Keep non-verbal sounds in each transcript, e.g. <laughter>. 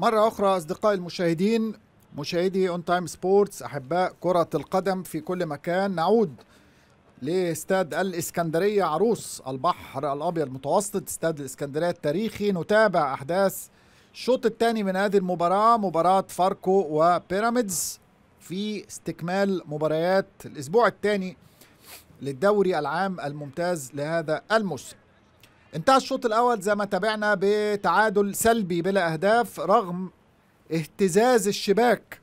مرة أخرى أصدقائي المشاهدين مشاهدي On Time Sports أحباء كرة القدم في كل مكان نعود لإستاد الإسكندرية عروس البحر الأبيض المتوسط استاد الإسكندرية التاريخي. نتابع أحداث الشوط الثاني من هذه المباراة مباراة فاركو وبيراميدز في استكمال مباريات الأسبوع الثاني للدوري العام الممتاز لهذا الموسم. انتهى الشوط الأول زي ما تابعنا بتعادل سلبي بلا أهداف رغم اهتزاز الشباك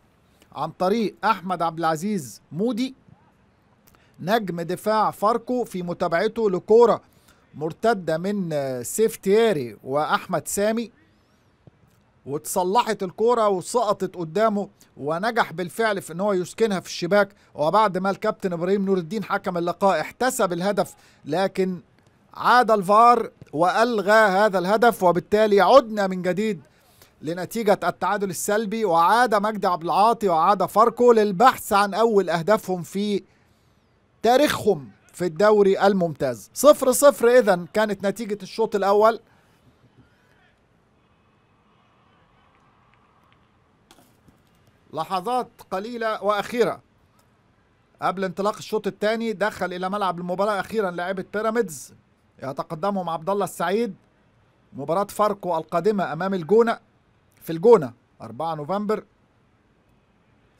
عن طريق أحمد عبد العزيز مودي. نجم دفاع فاركو في متابعته لكورة مرتدة من سيفتياري وأحمد سامي. وتصلحت الكورة وسقطت قدامه ونجح بالفعل في إن هو يسكنها في الشباك. وبعد ما الكابتن إبراهيم نور الدين حكم اللقاء احتسب الهدف لكن عاد الفار وألغى هذا الهدف وبالتالي عدنا من جديد لنتيجة التعادل السلبي. وعاد مجدي عبد العاطي وعاد فاركو للبحث عن أول أهدافهم في تاريخهم في الدوري الممتاز. صفر صفر إذا كانت نتيجة الشوط الأول. لحظات قليلة وأخيرة قبل انطلاق الشوط الثاني دخل إلى ملعب المباراة أخيرا لاعيبة بيراميدز. يتقدمهم عبد الله السعيد مباراة فاركو القادمة أمام الجونة في الجونة 4 نوفمبر.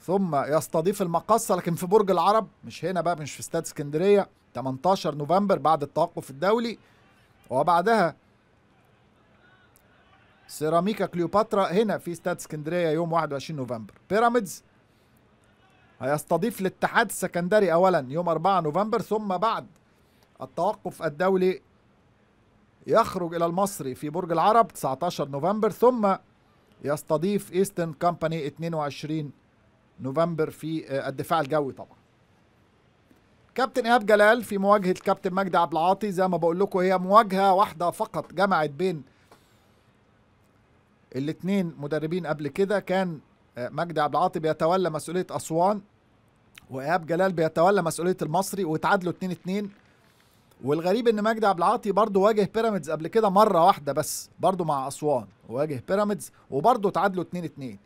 ثم يستضيف المقصة لكن في برج العرب مش هنا بقى مش في استاد اسكندرية 18 نوفمبر بعد التوقف الدولي. وبعدها سيراميكا كليوباترا هنا في استاد اسكندرية يوم 21 نوفمبر. بيراميدز هيستضيف الاتحاد السكندري اولا يوم 4 نوفمبر ثم بعد التوقف الدولي يخرج إلى المصري في برج العرب 19 نوفمبر ثم يستضيف Eastern Company 22 نوفمبر في الدفاع الجوي طبعا. كابتن إيهاب جلال في مواجهة الكابتن مجدي عبد العاطي زي ما بقول لكم هي مواجهة واحدة فقط جمعت بين الاثنين مدربين قبل كده. كان مجدي عبد العاطي بيتولى مسؤولية أسوان وإيهاب جلال بيتولى مسؤولية المصري وتعادلوا 2 2 والغريب إن مجدي عبد العاطي برضه واجه بيراميدز قبل كده مرة واحدة بس برضه مع أسوان. واجه بيراميدز وبرضه تعادلوا 2 2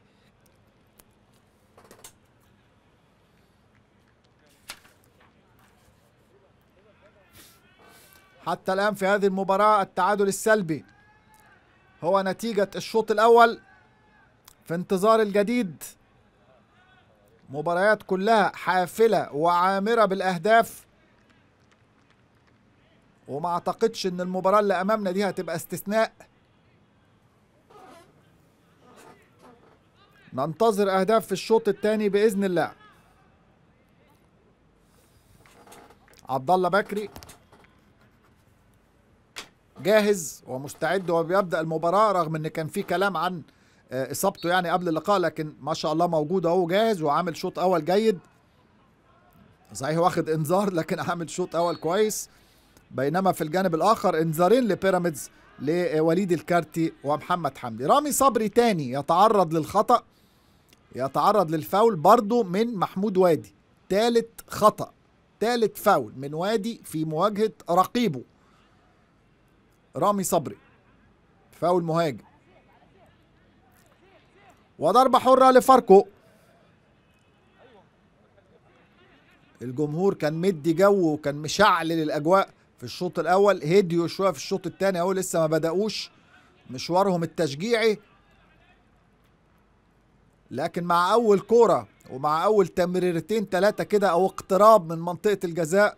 حتى الآن في هذه المباراة التعادل السلبي. هو نتيجة الشوط الأول في انتظار الجديد. مباريات كلها حافلة وعامرة بالأهداف. وما أعتقدش إن المباراة اللي أمامنا دي هتبقى استثناء. ننتظر أهداف في الشوط الثاني بإذن الله. عبد الله بكري. جاهز ومستعد وبيبدأ المباراة رغم إن كان في كلام عن إصابته يعني قبل اللقاء لكن ما شاء الله موجود أهو جاهز وعامل شوط أول جيد. صحيح واخد إنذار لكن عامل شوط أول كويس. بينما في الجانب الآخر انذارين لبيراميدز لوليد الكارتي ومحمد حمدي. رامي صبري تاني يتعرض للخطأ يتعرض للفاول برضه من محمود وادي. ثالث خطأ ثالث فاول من وادي في مواجهة رقيبه. رامي صبري فاول مهاجم. وضربة حرة لفاركو. الجمهور كان مدي جو وكان مشعل الاجواء في الشوط الأول هديوا شوية في الشوط الثاني أهو لسه ما بدأوش. مشوارهم التشجيعي. لكن مع أول كورة ومع أول تمريرتين ثلاثة كده أو اقتراب من منطقة الجزاء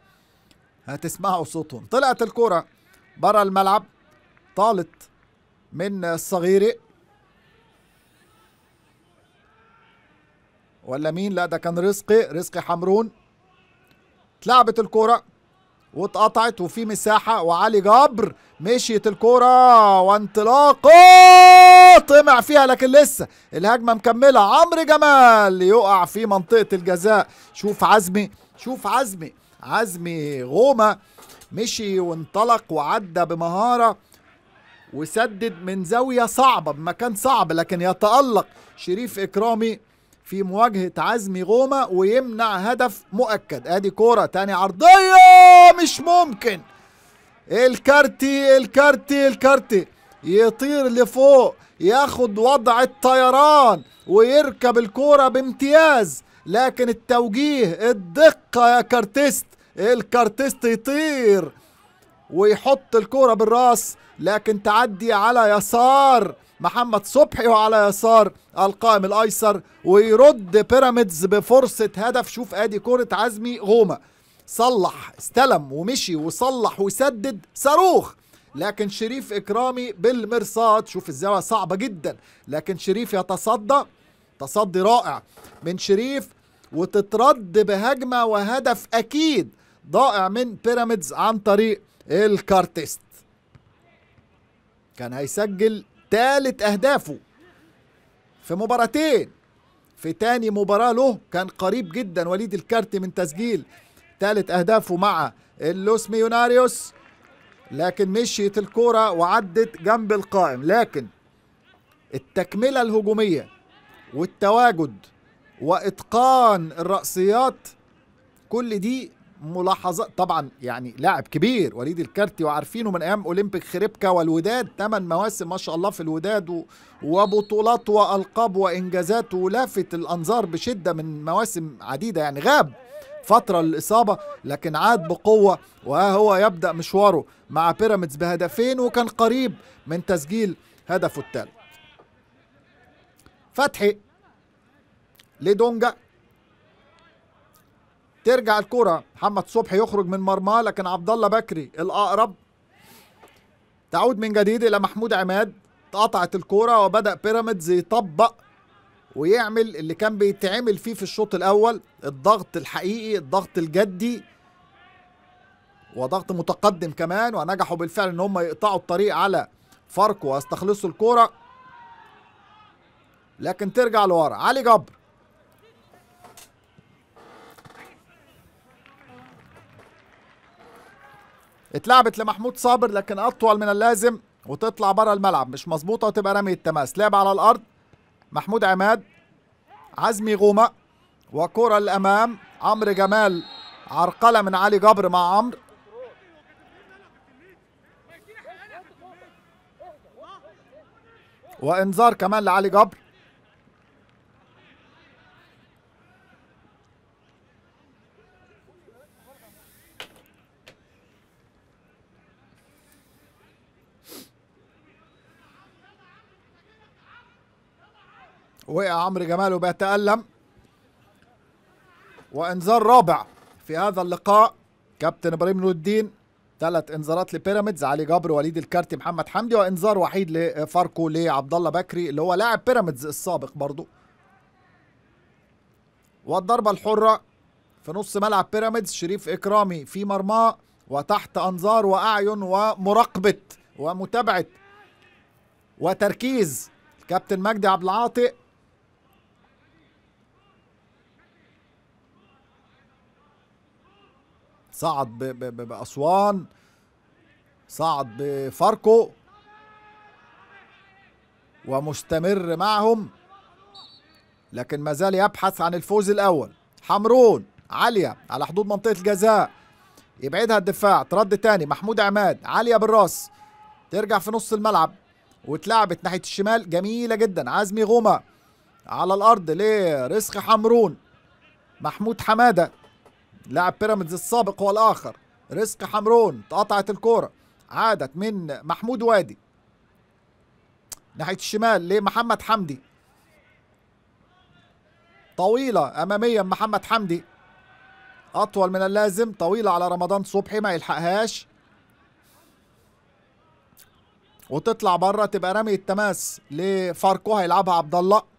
هتسمعوا صوتهم. طلعت الكورة بره الملعب طالت من الصغيري ولا مين؟ لا ده كان رزقي رزقي حمرون. اتلعبت الكرة واتقطعت وفي مساحة وعلي جبر مشيت الكرة وانطلاقة طمع فيها لكن لسه الهجمة مكملة. عمرو جمال يقع في منطقة الجزاء. شوف عزمي شوف عزمي عزمي غومة مشي وانطلق وعدى بمهارة وسدد من زاوية صعبة بمكان صعب لكن يتألق. شريف إكرامي في مواجهة عزمي غومة ويمنع هدف مؤكد. أدي كورة تاني عرضية مش ممكن. الكارتي الكارتي الكارتي. يطير لفوق ياخد وضع الطيران ويركب الكورة بامتياز. لكن التوجيه الدقة يا كارتيست. الكارتيست يطير ويحط الكورة بالراس. لكن تعدي على يسار. محمد صبحي وعلى يسار القائم الأيسر ويرد بيراميدز بفرصة هدف. شوف أدي كرة عزمي غومة. صلح استلم ومشي وصلح وسدد صاروخ. لكن شريف إكرامي بالمرصاد شوف الزاوية صعبة جدا. لكن شريف يتصدى. تصدي رائع من شريف وتترد بهجمة وهدف أكيد ضائع من بيراميدز عن طريق الكارتيست. كان هيسجل ثالث أهدافه. في مباراتين. في تاني مباراة له كان قريب جدا وليد الكارتي من تسجيل. ثالث أهدافه مع اللوس ميوناريوس. لكن مشيت الكرة وعدت جنب القائم. لكن التكملة الهجومية والتواجد وإتقان الرأسيات كل دي ملاحظات طبعا يعني لاعب كبير وليد الكارتي وعارفينه من أيام أولمبيك خريبكا والوداد ثمان مواسم ما شاء الله في الوداد. وبطولات وألقاب وإنجازات ولافت الأنظار بشدة من مواسم عديدة يعني غاب فترة للاصابه لكن عاد بقوة وهو يبدأ مشواره مع بيراميدز بهدفين وكان قريب من تسجيل هدفه الثالث فتحي لدونجا ترجع الكرة. محمد صبحي يخرج من مرماه لكن عبد الله بكري الأقرب. تعود من جديد إلى محمود عماد. اتقطعت الكرة وبدأ بيراميدز يطبق ويعمل اللي كان بيتعمل فيه في الشوط الأول. الضغط الحقيقي الضغط الجدي وضغط متقدم كمان ونجحوا بالفعل إن هم يقطعوا الطريق على فاركو واستخلصوا الكرة. لكن ترجع لورا. علي جبر. اتلعبت لمحمود صابر لكن أطول من اللازم وتطلع بره الملعب. مش مظبوطة وتبقى رمي التماس. لعب على الأرض. محمود عماد عزمي غومة وكرة الامام عمرو جمال عرقلة من علي جبر مع عمرو. وإنذار كمان لعلي جبر. وقع عمرو جمال وبيتألم وإنذار رابع في هذا اللقاء كابتن إبراهيم نور الدين ثلاث إنذارات لبيراميدز علي جبر وليد الكارتي محمد حمدي وإنذار وحيد لفاركو لعبد الله بكري اللي هو لاعب بيراميدز السابق برضو. والضربة الحرة في نص ملعب بيراميدز شريف إكرامي في مرماه وتحت انظار وأعين ومراقبة ومتابعة وتركيز كابتن مجدي عبد العاطي. صعد ب- ب- بأسوان صعد بفاركو ومستمر معهم لكن ما زال يبحث عن الفوز الأول. حمرون عالية على حدود منطقة الجزاء. يبعدها الدفاع ترد تاني محمود عماد عالية بالراس. ترجع في نص الملعب واتلعبت ناحية الشمال جميلة جدا. عزمي غومة على الأرض لرزق حمرون. محمود حمادة. لاعب بيراميدز السابق هو الآخر رزق حمرون اتقطعت الكورة عادت من محمود وادي. ناحية الشمال لمحمد حمدي. طويلة اماميا محمد حمدي. أطول من اللازم طويلة على رمضان صبحي ما يلحقهاش. وتطلع بره تبقى رمي التماس لفاركو هيلعبها عبد الله.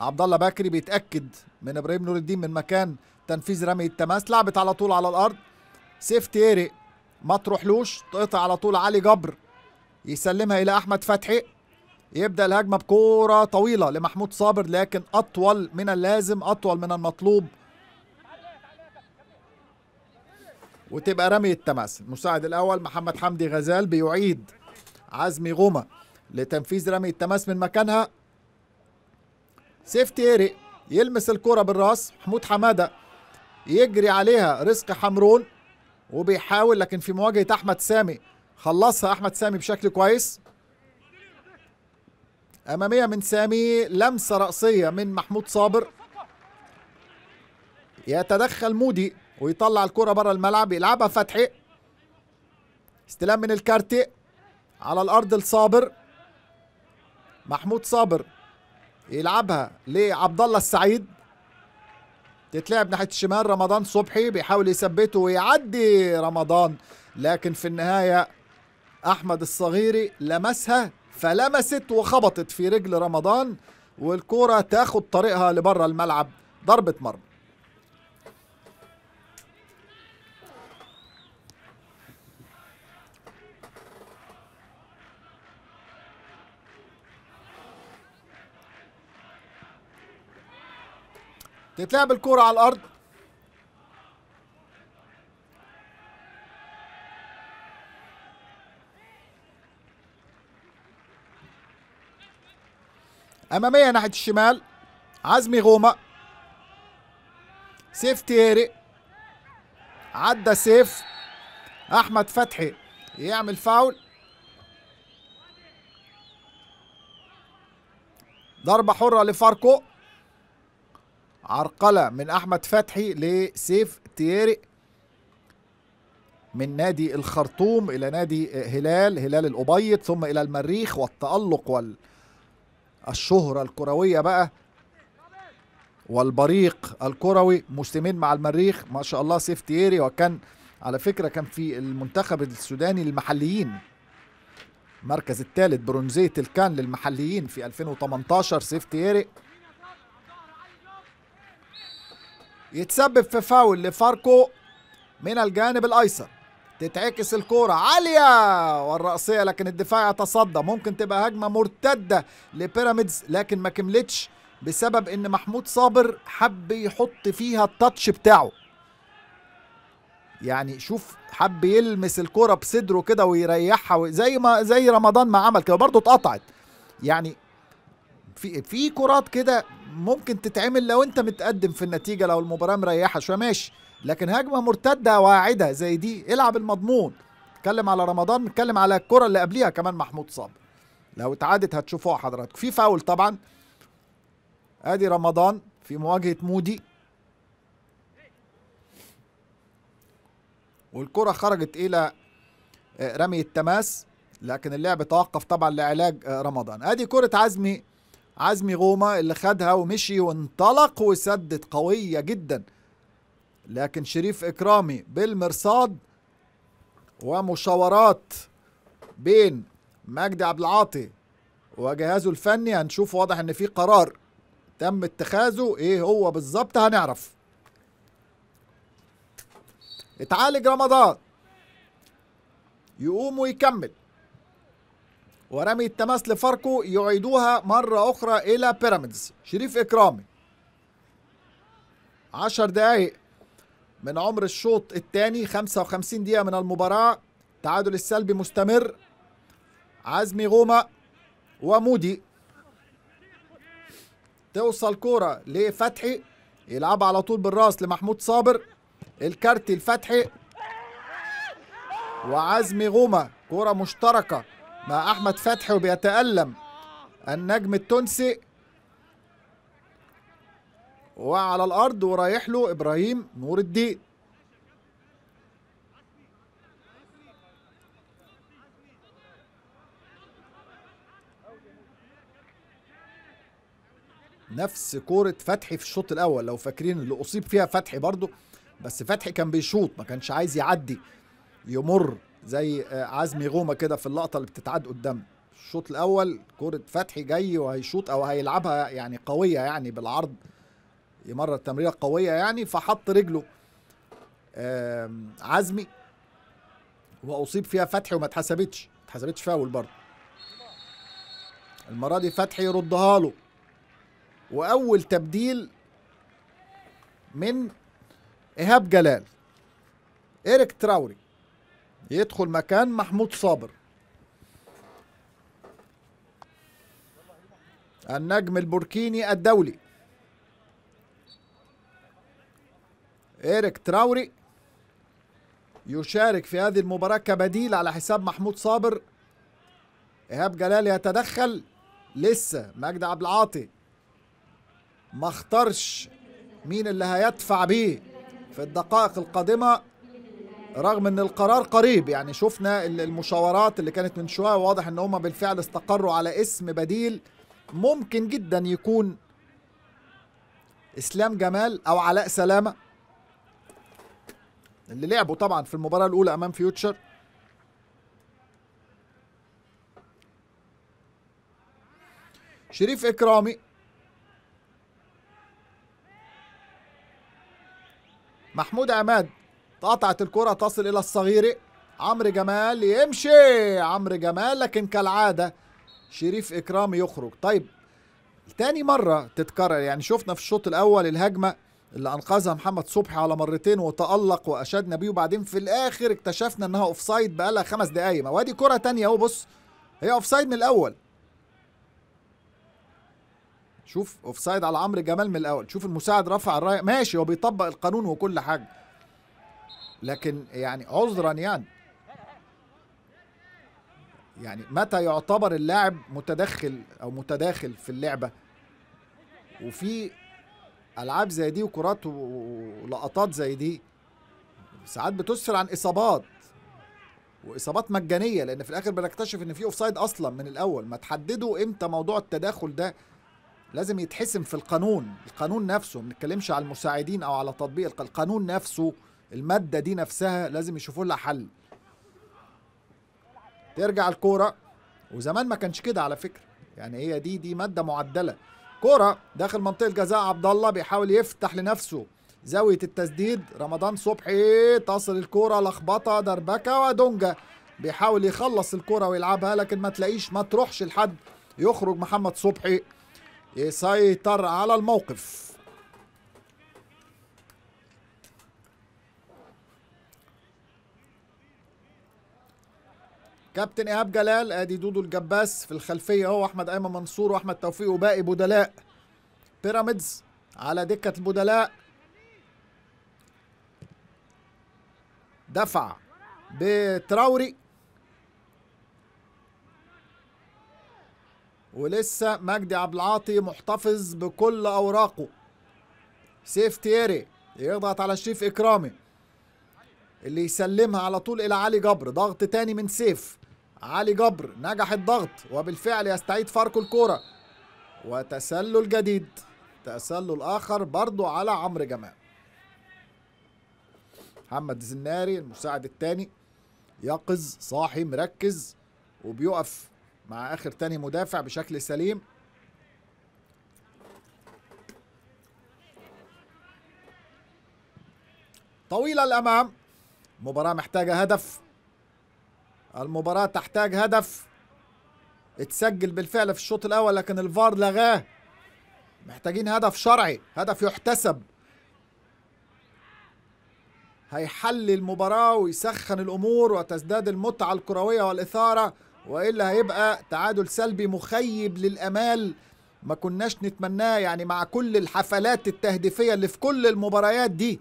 عبد الله بكري بيتأكد من إبراهيم نور الدين من مكان تنفيذ رمي التماس. لعبت على طول على الأرض. سيفتي ايري ما تروحلوش. تقطع على طول علي جبر. يسلمها إلى أحمد فتحي. يبدأ الهجمة بكورة طويلة لمحمود صابر لكن أطول من اللازم أطول من المطلوب. وتبقى رمي التماس. المساعد الأول محمد حمدي غزال بيعيد عزمي غومة لتنفيذ رمي التماس من مكانها. سيفتي إيري يلمس الكرة بالراس محمود حمادة يجري عليها رزق حمرون وبيحاول لكن في مواجهة أحمد سامي خلصها أحمد سامي بشكل كويس. أمامية من سامي لمسة رأسية من محمود صابر. يتدخل مودي ويطلع الكرة بره الملعب يلعبها فتحي. استلام من الكارتي على الأرض الصابر محمود صابر يلعبها لعبد الله السعيد. تتلعب ناحية الشمال رمضان صبحي بيحاول يثبته ويعدي رمضان. لكن في النهاية أحمد الصغيري لمسها فلمست وخبطت في رجل رمضان والكرة تاخد طريقها لبره الملعب. ضربة مرمى. تتلعب الكرة على الأرض. أمامية ناحية الشمال عزمي غومة. سيف تيري. عدى سيف. أحمد فتحي يعمل فاول. ضربة حرة لفاركو. عرقلة من أحمد فتحي لسيف تيري من نادي الخرطوم إلى نادي هلال هلال الأبيض ثم إلى المريخ والتألق وال الشهرة الكروية بقى والبريق الكروي مسلمين مع المريخ ما شاء الله سيف تيري وكان على فكرة كان في المنتخب السوداني للمحليين المركز الثالث برونزية الكان للمحليين في 2018 سيف تيري يتسبب في فاول لفاركو من الجانب الأيسر. تتعكس الكرة عالية والرأسية لكن الدفاع يتصدى. ممكن تبقى هجمة مرتدة لبيراميدز لكن ما كملتش بسبب إن محمود صابر حب يحط فيها التاتش بتاعه. يعني شوف حب يلمس الكرة بصدره كده ويريحها زي ما زي رمضان ما عمل كده. برضه اتقطعت. يعني في في كرات كده ممكن تتعمل لو انت متقدم في النتيجة لو المباراة مريحة شوية ماشي. لكن هجمة مرتدة واعدة زي دي العب المضمون. نتكلم على رمضان نتكلم على الكرة اللي قبليها كمان محمود صابر. لو اتعادت هتشوفوها حضراتكم. في فاول طبعا. ادي رمضان في مواجهة مودي. والكرة خرجت إلى رمي التماس. لكن اللعب توقف طبعا لعلاج رمضان. ادي كرة عزمي عزمي غومة اللي خدها ومشي وانطلق وسدد قوية جدا. لكن شريف إكرامي بالمرصاد ومشاورات بين مجدي عبد العاطي وجهازه الفني هنشوف واضح إن في قرار تم اتخاذه. إيه هو بالظبط هنعرف. اتعالج رمضان. يقوم ويكمل. ورمي التماس لفاركو يعيدوها مرة أخرى إلى بيراميدز. شريف إكرامي. عشر دقايق من عمر الشوط الثاني 55 دقيقة من المباراة. تعادل السلبي مستمر. عزمي غومة ومودي توصل كورة لفتحي. يلعبها على طول بالراس لمحمود صابر. الكارتي الفتحي. وعزمي غومة كورة مشتركة. مع أحمد فتحي وبيتألم. النجم التونسي وعلى الأرض ورايح له إبراهيم نور الدين. نفس كورة فتحي في الشوط الأول. لو فاكرين اللي أصيب فيها فتحي برضو بس فتحي كان بيشوط ما كانش عايز يعدي يمر. زي عزمي غومه كده في اللقطة اللي بتتعاد قدام. الشوط الأول كره فتحي جاي وهيشوط أو هيلعبها يعني قوية يعني بالعرض يمرر تمريره قوية يعني فحط رجله. عزمي وأصيب فيها فتحي وما اتحسبتش. ما اتحسبتش فاول برضه. المرة دي فتحي يردها له. وأول تبديل من إيهاب جلال. إيريك تراوري. يدخل مكان محمود صابر. النجم البوركيني الدولي. إيريك تراوري يشارك في هذه المباراة كبديل على حساب محمود صابر. إيهاب جلال يتدخل لسه مجدي عبد العاطي. ما اختارش مين اللي هيدفع بيه في الدقائق القادمة. رغم إن القرار قريب يعني شفنا المشاورات اللي كانت من شوية واضح إن هم بالفعل استقروا على اسم بديل ممكن جدا يكون إسلام جمال أو علاء سلامة اللي لعبوا طبعا في المباراة الأولى أمام فيوتشر. شريف إكرامي. محمود عماد. قطعت الكرة تصل إلى الصغير عمرو جمال يمشي عمرو جمال لكن كالعادة شريف إكرامي يخرج. طيب تاني مرة تتكرر يعني شفنا في الشوط الأول الهجمة اللي أنقذها محمد صبحي على مرتين وتألق وأشدنا بيه وبعدين في الآخر اكتشفنا إنها أوفسايد بقالها خمس دقايق. وادي كرة تانية أهو بص هي أوفسايد من الأول. شوف أوفسايد على عمرو جمال من الأول. شوف المساعد رفع الراية. ماشي هو بيطبق القانون وكل حاجة. لكن يعني عذرا يعني. يعني متى يعتبر اللاعب متدخل أو متداخل في اللعبة؟ وفي ألعاب زي دي وكرات ولقطات زي دي ساعات بتسفر عن إصابات. وإصابات مجانية لأن في الآخر بنكتشف إن في اوفسايد أصلا من الأول. ما تحددوا إمتى موضوع التداخل ده لازم يتحسم في القانون. القانون نفسه ما بنتكلمش على المساعدين أو على تطبيق القانون نفسه المادة دي نفسها لازم يشوفوا لها حل. ترجع الكورة وزمان ما كانش كده على فكرة. يعني هي دي دي مادة معدلة. كورة داخل منطقة الجزاء عبد الله بيحاول يفتح لنفسه. زاوية التسديد رمضان صبحي تصل الكورة لخبطة دربكة ودونجا بيحاول يخلص الكورة ويلعبها لكن ما تلاقيش ما تروحش لحد يخرج محمد صبحي يسيطر على الموقف. كابتن إيهاب جلال آدي دودو الجباس في الخلفية أهو أحمد أيمن منصور وأحمد توفيق وباقي بدلاء. بيراميدز على دكة البدلاء. دفع بتراوري. ولسه مجدي عبد العاطي محتفظ بكل أوراقه. سيف تيري يضغط على شريف إكرامي. اللي يسلمها على طول إلى علي جبر. ضغط تاني من سيف. علي جبر نجح الضغط وبالفعل يستعيد فرق الكورة. وتسلل جديد. تسلل آخر برضو على عمرو جمال. محمد زناري المساعد الثاني يقظ صاحي مركز. وبيقف مع آخر تاني مدافع بشكل سليم. طويلة الأمام. مباراة محتاجة هدف. المباراة تحتاج هدف. اتسجل بالفعل في الشوط الأول لكن الفار لغاه. محتاجين هدف شرعي هدف يحتسب. هيحل المباراة ويسخن الأمور وتزداد المتعة الكروية والإثارة وإلا هيبقى تعادل سلبي مخيب للأمال. ما كناش نتمناه يعني مع كل الحفلات التهديفية اللي في كل المباريات دي.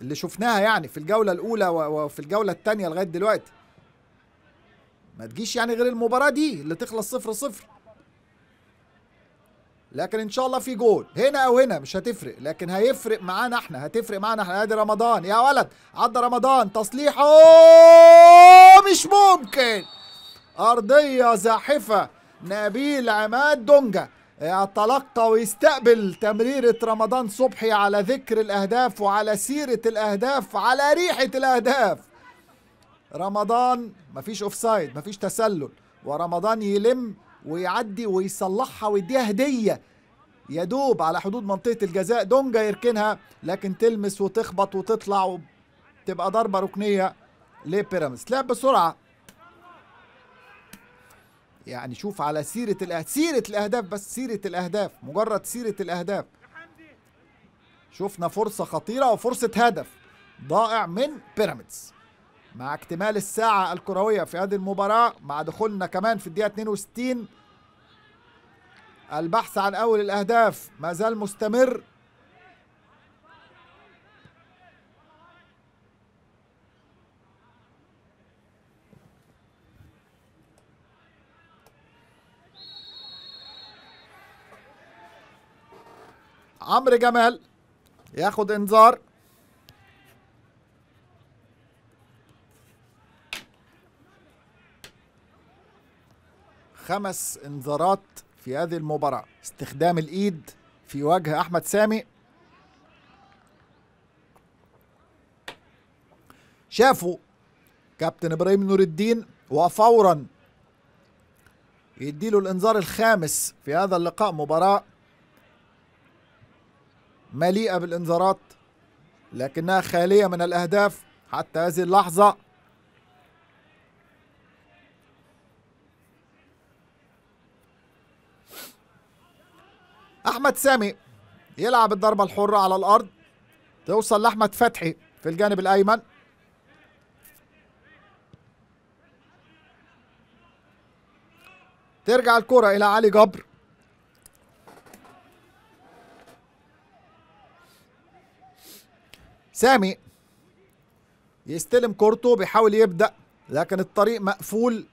اللي شفناها يعني في الجولة الأولى وفي الجولة الثانية لغاية دلوقتي. ما تجيش يعني غير المباراة دي اللي تخلص صفر صفر. لكن إن شاء الله في جول هنا أو هنا مش هتفرق لكن هيفرق معانا إحنا هتفرق معانا إحنا. أدي رمضان يا ولد عدى رمضان تصليحه مش ممكن. أرضية زاحفة نبيل عماد دونجا. يتلقى ويستقبل تمريرة رمضان صبحي على ذكر الأهداف وعلى سيرة الأهداف على ريحة الأهداف. رمضان مفيش أوفسايد مفيش تسلل ورمضان يلم ويعدي ويصلحها ويديها هدية. يدوب على حدود منطقة الجزاء دونجا يركنها لكن تلمس وتخبط وتطلع وتبقى ضربة ركنية لبيراميدز. لعب بسرعة. يعني شوف على سيرة الأهداف سيرة الأهداف بس سيرة الأهداف مجرد سيرة الأهداف. شفنا فرصة خطيرة وفرصة هدف ضائع من بيراميدز. مع اكتمال الساعة الكروية في هذه المباراة مع دخولنا كمان في الدقيقة 62 البحث عن أول الأهداف ما زال مستمر. عمرو جمال ياخد انذار. خمس انذارات في هذه المباراة. استخدام الإيد في وجه أحمد سامي. شافوا كابتن إبراهيم نور الدين وفورا يديله الانذار الخامس في هذا اللقاء مباراة. مليئة بالانذارات لكنها خالية من الأهداف حتى هذه اللحظة. أحمد سامي يلعب الضربة الحرة على الأرض توصل لأحمد فتحي في الجانب الأيمن. ترجع الكرة إلى علي جبر. سامي يستلم كورته بيحاول يبدأ لكن الطريق مقفول.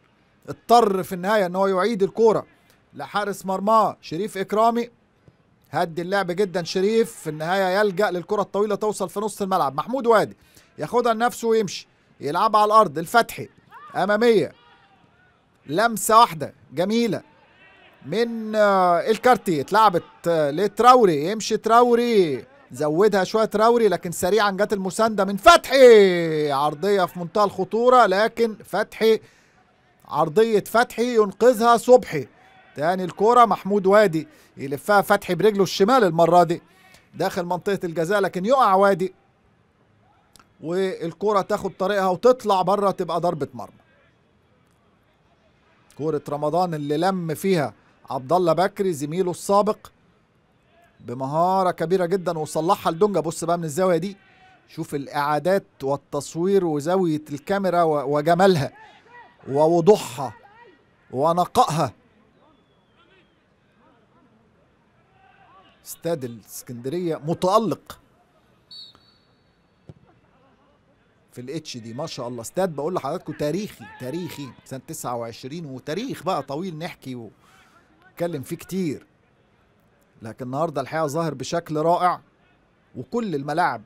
اضطر في النهاية إن هو يعيد الكورة لحارس مرماه شريف إكرامي. هدي اللعب جدا شريف في النهاية يلجأ للكرة الطويلة توصل في نص الملعب. محمود وادي ياخدها لنفسه ويمشي يلعبها على الأرض. الفتحي أمامية لمسة واحدة جميلة من الكارتي. اتلعبت لتراوري يمشي تراوري. زودها شوية تراوري لكن سريعا جت المساندة من فتحي. عرضية في منتهى الخطورة لكن فتحي عرضية فتحي ينقذها صبحي. تاني الكرة محمود وادي يلفها فتحي برجله الشمال المرة دي. داخل منطقة الجزاء لكن يقع وادي. والكرة تاخد طريقها وتطلع بره تبقى ضربة مرمى. كورة رمضان اللي لم فيها عبد الله بكري زميله السابق. بمهارة كبيرة جدا وصلحها لدونجا. بص بقى من الزاوية دي شوف الإعادات والتصوير وزاوية الكاميرا وجمالها ووضوحها ونقائها. استاد الإسكندرية متألق في الإتش دي ما شاء الله. استاد بقول لحضراتكم تاريخي تاريخي سنة 29 وتاريخ بقى طويل نحكي ونتكلم فيه كتير. لكن النهارده الحقيقة ظاهر بشكل رائع وكل الملاعب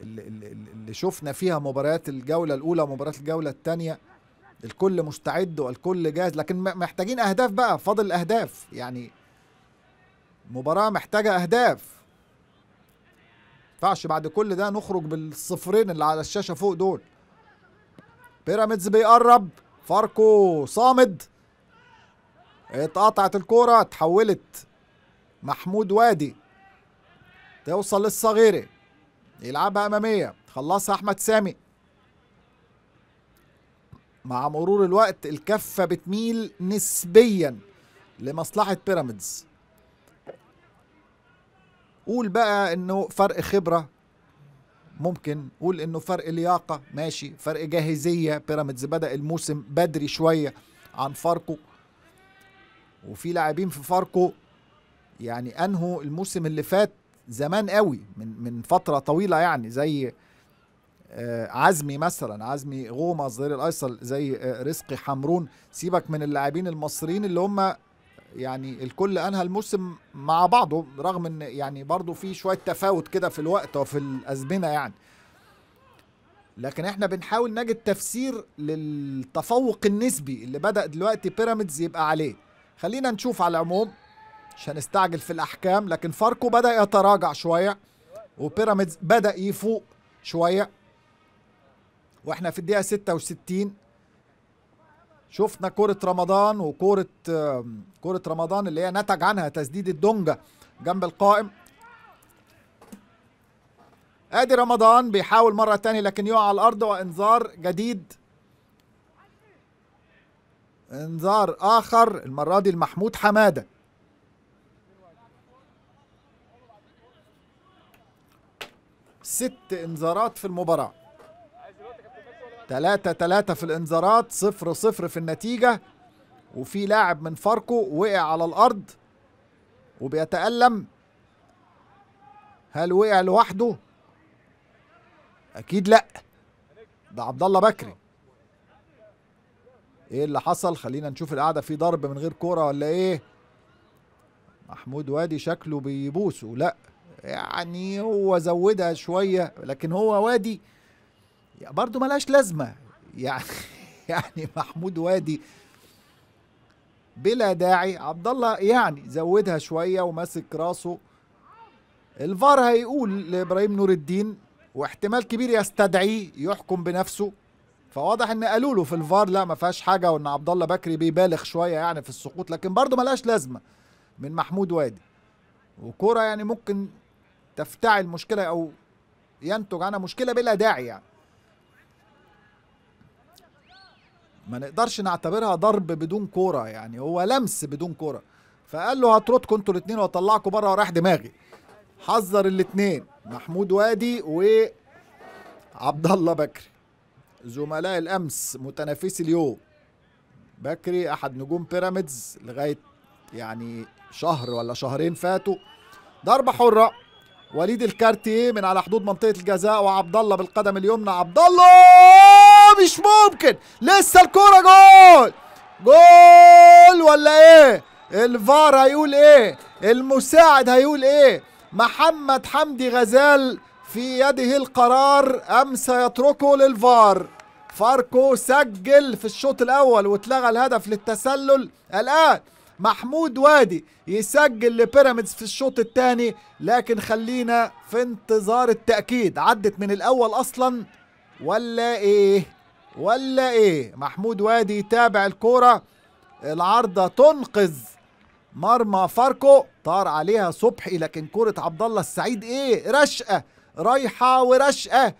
اللي, اللي, شفنا فيها مباريات الجولة الأولى مباريات الجولة الثانية الكل مستعد والكل جاهز لكن محتاجين أهداف بقى فاضل أهداف. يعني مباراة محتاجة أهداف. ينفعش بعد كل ده نخرج بالصفرين اللي على الشاشة فوق دول. بيراميدز بيقرب فاركو صامد. اتقطعت الكورة اتحولت محمود وادي توصل للصغيري يلعبها أمامية خلصها أحمد سامي. مع مرور الوقت الكفة بتميل نسبيا لمصلحة بيراميدز. قول بقى إنه فرق خبرة. ممكن قول إنه فرق لياقة. ماشي فرق جاهزية. بيراميدز بدأ الموسم بدري شوية عن فاركو وفي لاعبين في فاركو يعني أنهوا الموسم اللي فات زمان قوي من من فترة طويلة يعني زي عزمي مثلا عزمي غوما الظهير الأيسر زي رزقي حمرون. سيبك من اللاعبين المصريين اللي هم يعني الكل أنهى الموسم مع بعضه رغم إن يعني برضه في شوية تفاوت كده في الوقت وفي الأزمنة يعني. لكن إحنا بنحاول نجد تفسير للتفوق النسبي اللي بدأ دلوقتي بيراميدز يبقى عليه. خلينا نشوف على العموم. مش هنستعجل في الأحكام لكن فاركو بدأ يتراجع شوية وبيراميدز بدأ يفوق شوية. وإحنا في الدقيقة 66 شفنا كرة رمضان وكرة كرة رمضان اللي هي نتج عنها تسديد الدونجا جنب القائم. آدي رمضان بيحاول مرة تانية لكن يقع على الأرض وإنذار جديد. انذار آخر المرة دي لمحمود حمادة. ست انذارات في المباراة. تلاتة تلاتة في الانذارات صفر صفر في النتيجة. وفي لاعب من فاركو وقع على الأرض وبيتألم. هل وقع لوحده؟ أكيد لأ. ده عبد الله بكري. إيه اللي حصل؟ خلينا نشوف القعدة. في ضرب من غير كورة ولا إيه؟ محمود وادي شكله بيبوسه لا يعني هو زودها شوية لكن هو وادي برضه ملاش لازمة. <laughs> يعني يعني محمود وادي بلا داعي. عبد الله يعني زودها شوية وماسك راسه. الفار هيقول لإبراهيم نور الدين واحتمال كبير يستدعيه يحكم بنفسه. فواضح إن قالوا له في الفار لا ما فيهاش حاجة وإن عبد الله بكري بيبالغ شوية يعني في السقوط لكن برضه ملهاش لازمة من محمود وادي. وكرة يعني ممكن تفتعل مشكلة أو ينتج عنها مشكلة بلا داعي يعني. ما نقدرش نعتبرها ضرب بدون كورة يعني هو لمس بدون كورة. فقال له هطردكم أنتوا الاثنين واطلعكم بره وراح دماغي. حذر الاثنين محمود وادي وعبد الله بكري. زملاء الأمس متنافسي اليوم. بكري أحد نجوم بيراميدز لغاية يعني شهر ولا شهرين فاتوا. ضربة حرة. وليد الكارتيه من على حدود منطقة الجزاء وعبد الله بالقدم اليمنى عبد الله! مش ممكن! لسه الكورة جول! جول ولا إيه؟ الفار هيقول إيه؟ المساعد هيقول إيه؟ محمد حمدي غزال في يده القرار. ام سيتركه للفار. فاركو سجل في الشوط الأول واتلغى الهدف للتسلل الآن. محمود وادي يسجل لبيراميدز في الشوط الثاني لكن خلينا في انتظار التأكيد. عدت من الأول أصلا ولا إيه؟ ولا إيه؟ محمود وادي يتابع الكورة. العارضة تنقذ مرمى فاركو. طار عليها صبحي لكن كرة عبد الله السعيد إيه؟ رشقة رايحة ورشقة.